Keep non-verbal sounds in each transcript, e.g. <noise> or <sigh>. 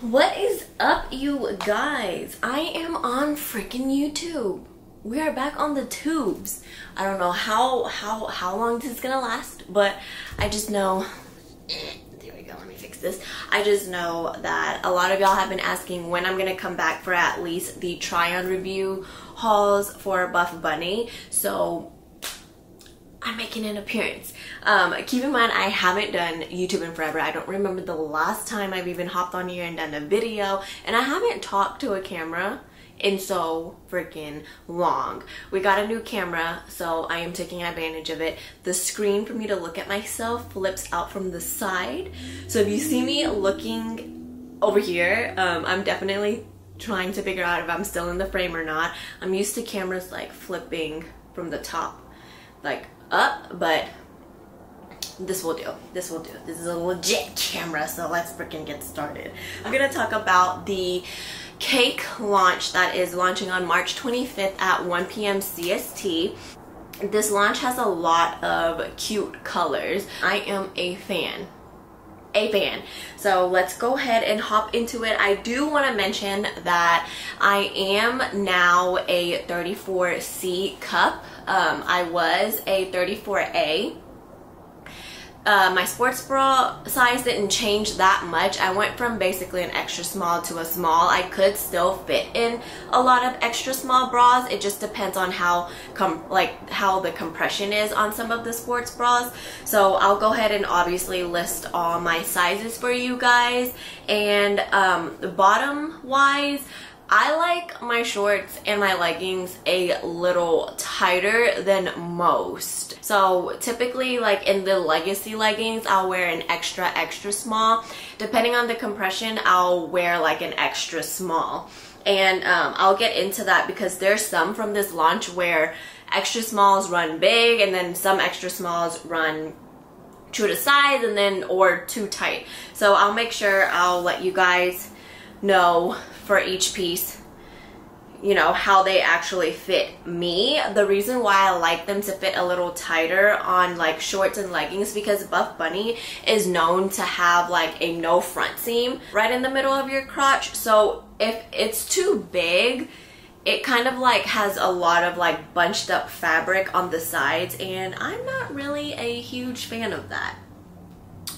What is up, you guys? I am on freaking YouTube. We are back on the tubes. I don't know how how how long this is gonna last, but I just know. Eh, there we go. Let me fix this. I just know that a lot of y'all have been asking when I'm gonna come back for at least the try-on review hauls for Buff Bunny. So I'm making an appearance. Um, keep in mind, I haven't done YouTube in forever. I don't remember the last time I've even hopped on here and done a video, and I haven't talked to a camera in so freaking long. We got a new camera, so I am taking advantage of it. The screen for me to look at myself flips out from the side. So if you see me looking over here, um, I'm definitely trying to figure out if I'm still in the frame or not. I'm used to cameras like flipping from the top, like up, but this will do. This will do. This is a legit camera, so let's freaking get started. I'm gonna talk about the cake launch that is launching on March 25th at 1 p.m. CST. This launch has a lot of cute colors. I am a fan a fan. So let's go ahead and hop into it. I do want to mention that I am now a 34C cup. Um, I was a 34A uh, my sports bra size didn't change that much. I went from basically an extra small to a small. I could still fit in a lot of extra small bras. It just depends on how com like how the compression is on some of the sports bras. So I'll go ahead and obviously list all my sizes for you guys. And um, bottom wise, I like my shorts and my leggings a little tighter than most. So typically like in the legacy leggings, I'll wear an extra, extra small. Depending on the compression, I'll wear like an extra small. And um, I'll get into that because there's some from this launch where extra smalls run big and then some extra smalls run true to size and then or too tight. So I'll make sure I'll let you guys know for each piece you know how they actually fit me. The reason why i like them to fit a little tighter on like shorts and leggings because buff bunny is known to have like a no front seam right in the middle of your crotch. So if it's too big it kind of like has a lot of like bunched up fabric on the sides and i'm not really a huge fan of that.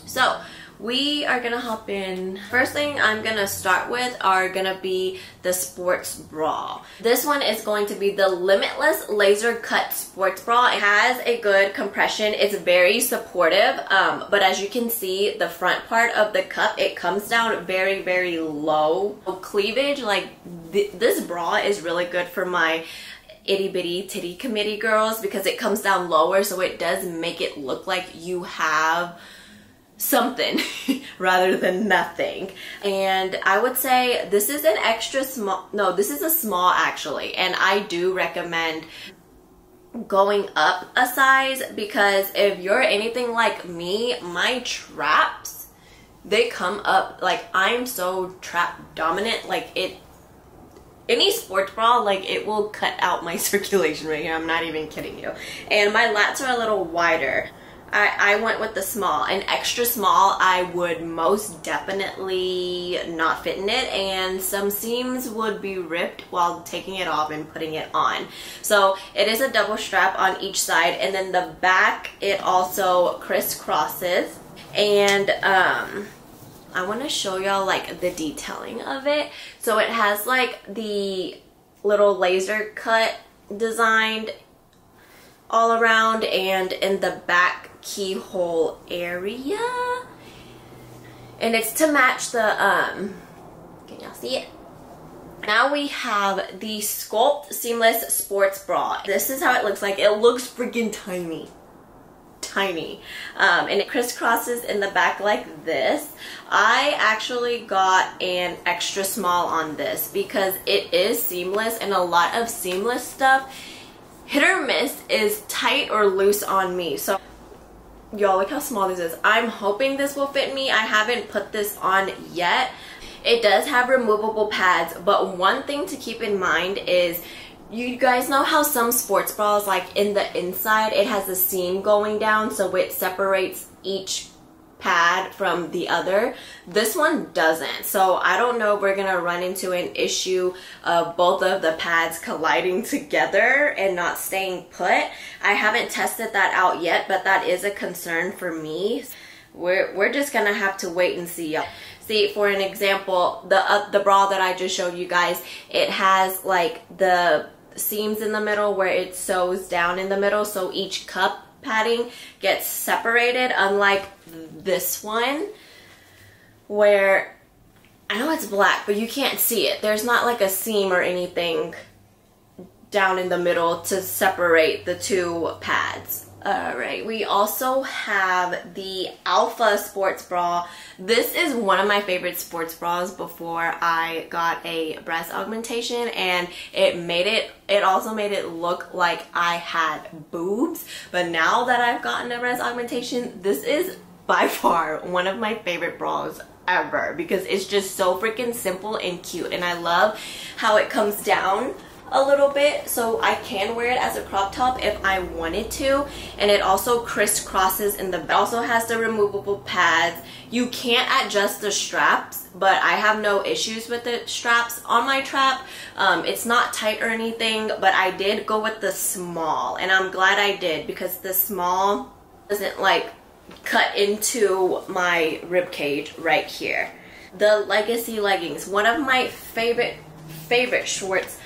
So we are gonna hop in. First thing I'm gonna start with are gonna be the sports bra. This one is going to be the Limitless Laser Cut Sports Bra. It has a good compression. It's very supportive, um, but as you can see, the front part of the cup, it comes down very, very low. Cleavage, like th this bra is really good for my itty bitty titty committee girls because it comes down lower so it does make it look like you have something <laughs> rather than nothing. And I would say this is an extra small, no, this is a small actually. And I do recommend going up a size because if you're anything like me, my traps, they come up, like I'm so trap dominant, like it, any sports bra, like it will cut out my <laughs> circulation right here. I'm not even kidding you. And my lats are a little wider. I, I went with the small. An extra small, I would most definitely not fit in it and some seams would be ripped while taking it off and putting it on. So it is a double strap on each side and then the back, it also crisscrosses and um, I want to show y'all like the detailing of it. So it has like the little laser cut designed all around and in the back keyhole area. And it's to match the, um, can y'all see it? Now we have the Sculpt Seamless Sports Bra. This is how it looks like. It looks freaking tiny. Tiny. Um, and it crisscrosses in the back like this. I actually got an extra small on this because it is seamless and a lot of seamless stuff hit or miss is tight or loose on me. So y'all look how small this is. I'm hoping this will fit me. I haven't put this on yet. It does have removable pads but one thing to keep in mind is you guys know how some sports bras like in the inside it has a seam going down so it separates each pad from the other. This one doesn't. So I don't know if we're gonna run into an issue of both of the pads colliding <laughs> together and not staying put. I haven't tested that out yet, but that is a concern for me. We're, we're just gonna have to wait and see. See, for an example, the, uh, the bra that I just showed you guys, it has like the seams in the middle where it sews down in the middle so each cup padding gets separated unlike this one where I know it's black but you can't see it there's not like a seam or anything down in the middle to separate the two pads all right, we also have the Alpha Sports Bra. This is one of my favorite sports bras before I got a breast augmentation and it made it, it also made it look like I had boobs. But now that I've gotten a breast augmentation, this is by far one of my favorite bras ever because it's just so freaking simple and cute. And I love how it comes down a little bit. So I can wear it as a crop top if I wanted to. And it also crisscrosses in the also has the removable pads. You can't adjust the straps but I have no issues with the straps on my trap. Um, it's not tight or anything but I did go with the small. And I'm glad I did because the small doesn't like cut into my rib cage right here the legacy leggings one of my favorite favorite shorts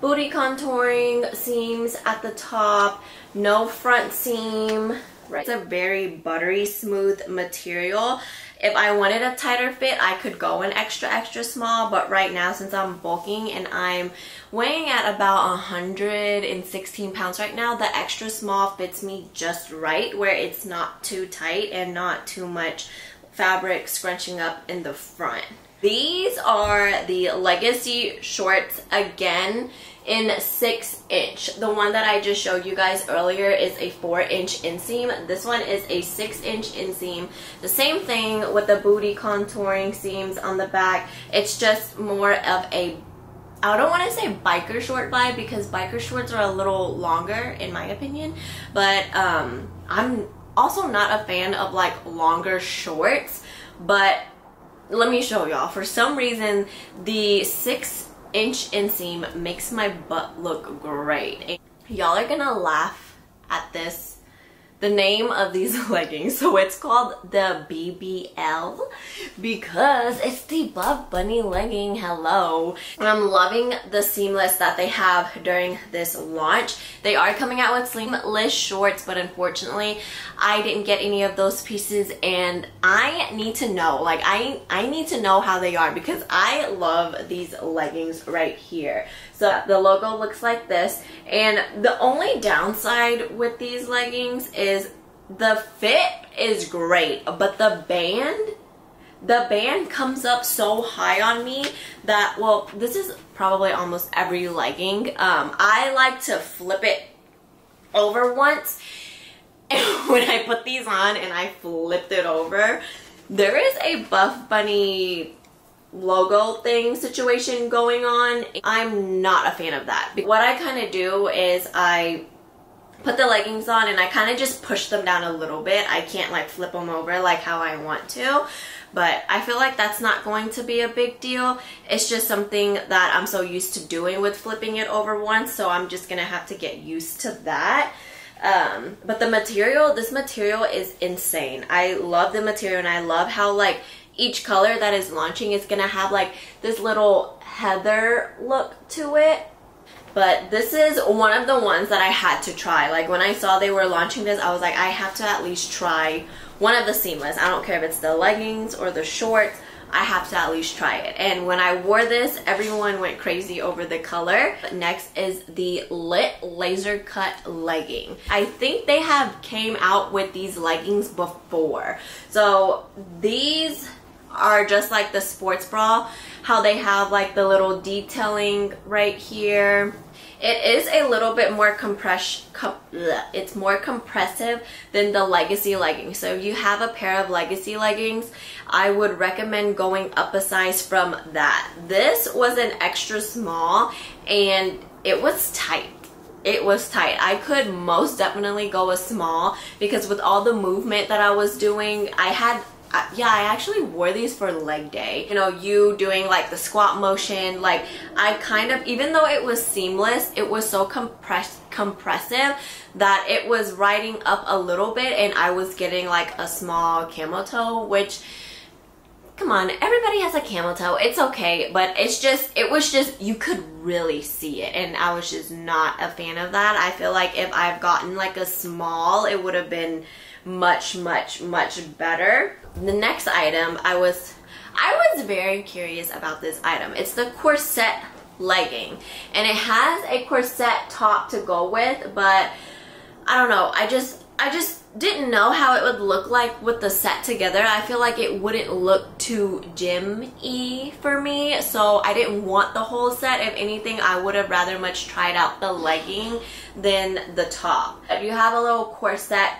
booty contouring seams at the top, no front seam. Right. It's a very buttery smooth material. If I wanted a tighter fit, I could go an extra, extra small, but right now since I'm bulking and I'm weighing at about 116 pounds right now, the extra small fits me just right where it's not too tight and not too much fabric scrunching up in the front. These are the Legacy shorts again in 6 inch. The one that I just showed you guys earlier is a 4 inch inseam. This one is a 6 inch inseam. The same thing with the booty contouring seams on the back. It's just more of a I don't want to say biker short vibe because biker shorts are a little longer in my opinion but um, I'm also not a fan of like longer shorts but let me show y'all. For some reason, the six inch inseam makes my butt look great. Y'all are gonna laugh at this the name of these <laughs> leggings. So it's called the BBL because it's the Buff Bunny legging. Hello. And I'm loving the seamless that they have during this launch. They are coming out with sleeveless shorts, but unfortunately I didn't get any of those pieces and I need to know, like I, I need to know how they are because I love these leggings right here. So the logo looks like this. And the only downside with these leggings is the fit is great, but the band, the band comes up so high on me that, well, this is probably almost every legging. Um, I like to flip it over once. <laughs> And when I put these on and I flipped it over, there is a Buff Bunny logo thing situation going on. I'm not a fan of that. What I kind of do is I put the leggings on and I kind of just push them down a little bit. I can't like flip them over like how I want to but I feel like that's not going to be a big deal. It's just something that I'm so used to doing with flipping it over once so I'm just gonna have to get used to that. Um, but the material, this material is insane. I love the material and I love how like each color that is launching is gonna have like this little heather look to it but this is one of the ones that I had to try like when I saw they were launching this I was like I have to at least try one of the seamless I don't care if it's the leggings or the shorts I have to at least try it. And when I wore this, everyone went crazy over the color. Next is the Lit Laser Cut Legging. I think they have came out with these leggings before. So these are just like the sports bra how they have like the little detailing right here it is a little bit more compress com it's more compressive than the legacy leggings. So if you have a pair of legacy leggings I would recommend going up a size from that. This was an extra small and it was tight. It was tight. I could most definitely go a small because with all the movement that I was doing, I had yeah, I actually wore these for leg day. You know, you doing like the squat motion, like I kind of, even though it was seamless, it was so compressed, compressive that it was riding up a little bit and I was getting like a small camel toe, which come on, everybody has a camel toe. It's okay, but it's just, it was just, you could really see it. And I was just not a fan of that. I feel like if I've gotten like a small, it would have been much, much, much better. The next item, I was, I was very curious about this item. It's the corset legging. And it has a corset top to go with, but I don't know. I just, I just didn't know how it would look like with the set together. I feel like it wouldn't look too gym-y for me, so I didn't want the whole set. If anything, I would have rather much tried out the legging than the top. If you have a little corset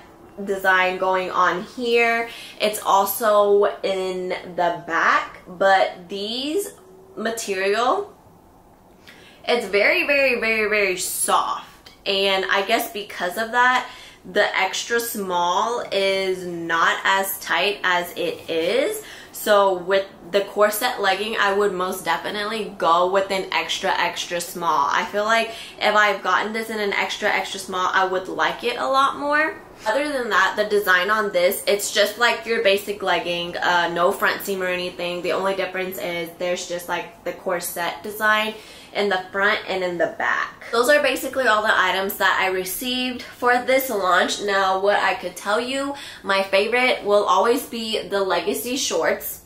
design going on here, it's also in the back, but these material, it's very, very, very, very soft. And I guess because of that, the extra small is not as tight as it is. So with the corset legging, I would most definitely go with an extra, extra small. I feel like if I've gotten this in an extra, extra small, I would like it a lot more. Other than that, the design on this, it's just like your basic legging, uh, no front seam or anything. The only difference is there's just like the corset design in the front and in the back. Those are basically all the items that I received for this launch. Now what I could tell you, my favorite will always be the Legacy shorts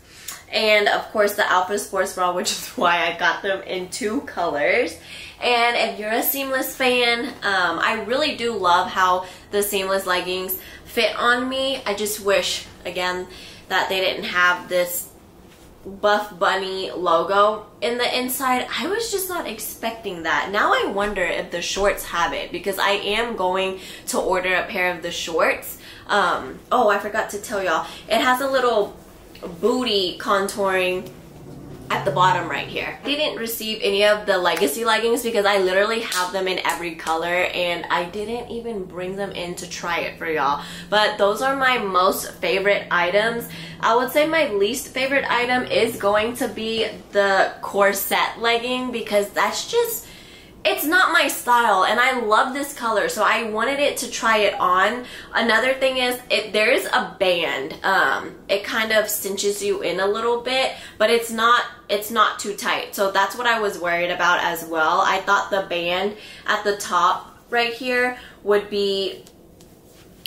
and of course the Alpha Sports Bra which is <laughs> why I got them in two colors. And if you're a seamless fan, um, I really do love how the seamless leggings fit on me. I just wish, again, that they didn't have this Buff Bunny logo in the inside. I was just not expecting that. Now I wonder if the shorts have it because I am going to order a pair of the shorts. Um, oh, I forgot to tell y'all. It has a little booty contouring at the bottom right here. I didn't receive any of the legacy leggings because I literally have them in every color and I didn't even bring them in to try it for y'all. But those are my most favorite items. I would say my least favorite item is going to be the corset legging because that's just it's not my style and I love this color so I wanted it to try it on. Another thing is it there is a band. Um, it kind of cinches you in a little bit but it's not it's not too tight. So that's what I was worried about as well. I thought the band at the top right here would be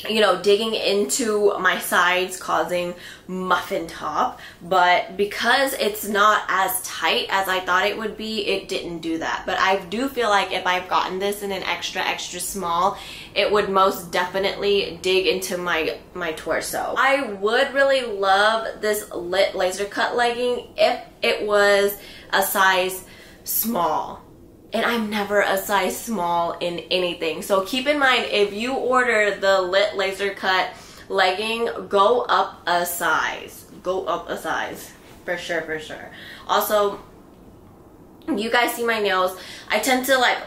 you know, digging into my sides causing muffin top, but because it's not as tight as I thought it would be, it didn't do that. But I do feel like if I've gotten this in an extra, extra small, it would most definitely dig into my, my torso. I would really love this lit laser cut legging if it was a size small and I'm never a size small in anything. So keep in mind, if you order the Lit Laser Cut legging, go up a size. Go up a size. For sure, for sure. Also, you guys see my nails. I tend to like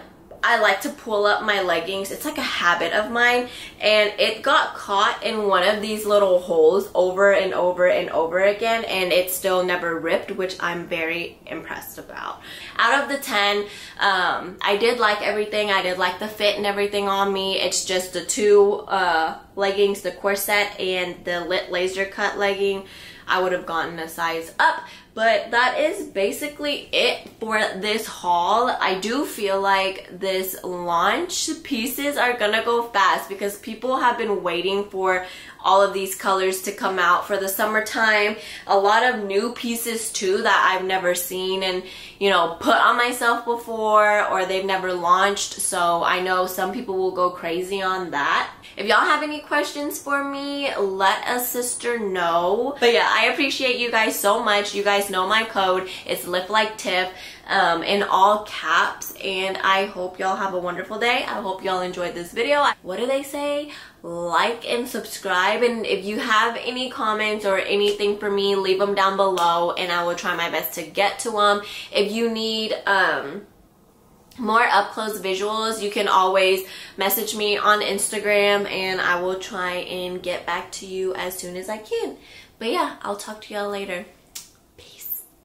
I like to pull up my leggings. It's like a habit of mine and it got caught in one of these little holes over and over and over again and it still never ripped which I'm very impressed about. Out of the 10, um, I did like everything. I did like the fit and everything on me. It's just the two uh, leggings, the corset and the lit laser cut legging. I would have gotten a size up but that is basically it for this haul. I do feel like this launch pieces are gonna go fast because people have been waiting for all of these colors to come out for the summertime. A lot of new pieces too that I've never seen and you know put on myself before or they've never launched so I know some people will go crazy on that. If y'all have any questions for me, let a sister know. But yeah, I appreciate you guys so much. You guys know my code. It's Lift Like Tiff um, in all caps. And I hope y'all have a wonderful day. I hope y'all enjoyed this video. What do they say? Like and subscribe. And if you have any comments or anything for me, leave them down below and I will try my best to get to them. If you need... um more up close visuals, you can always message me on Instagram and I will try and get back to you as soon as I can. But yeah, I'll talk to y'all later.